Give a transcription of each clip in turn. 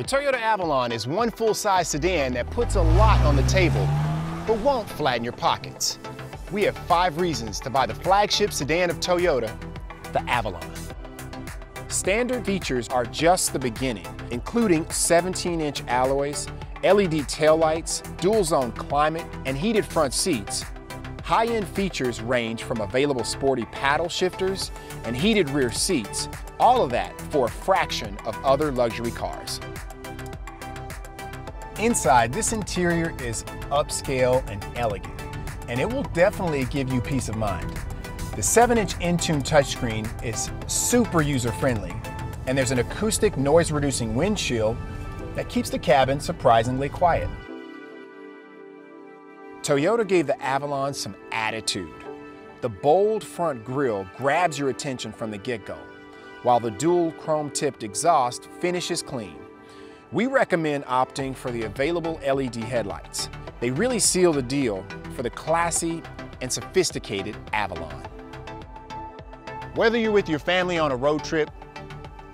The Toyota Avalon is one full-size sedan that puts a lot on the table, but won't flatten your pockets. We have five reasons to buy the flagship sedan of Toyota, the Avalon. Standard features are just the beginning, including 17-inch alloys, LED taillights, dual-zone climate, and heated front seats. High-end features range from available sporty paddle shifters and heated rear seats, all of that for a fraction of other luxury cars. Inside, this interior is upscale and elegant, and it will definitely give you peace of mind. The 7-inch Entune touchscreen is super user-friendly, and there's an acoustic noise-reducing windshield that keeps the cabin surprisingly quiet. Toyota gave the Avalon some attitude. The bold front grille grabs your attention from the get-go, while the dual chrome-tipped exhaust finishes clean. We recommend opting for the available LED headlights. They really seal the deal for the classy and sophisticated Avalon. Whether you're with your family on a road trip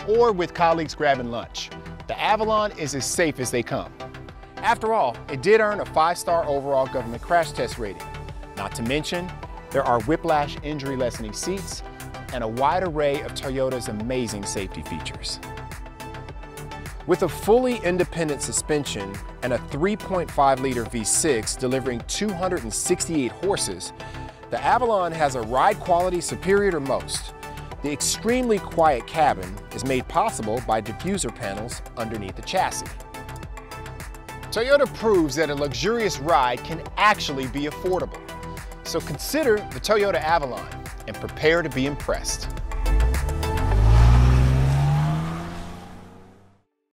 or with colleagues grabbing lunch, the Avalon is as safe as they come. After all, it did earn a five-star overall government crash test rating. Not to mention, there are whiplash injury lessening seats and a wide array of Toyota's amazing safety features. With a fully independent suspension and a 3.5 liter V6 delivering 268 horses, the Avalon has a ride quality superior to most. The extremely quiet cabin is made possible by diffuser panels underneath the chassis. Toyota proves that a luxurious ride can actually be affordable. So consider the Toyota Avalon and prepare to be impressed.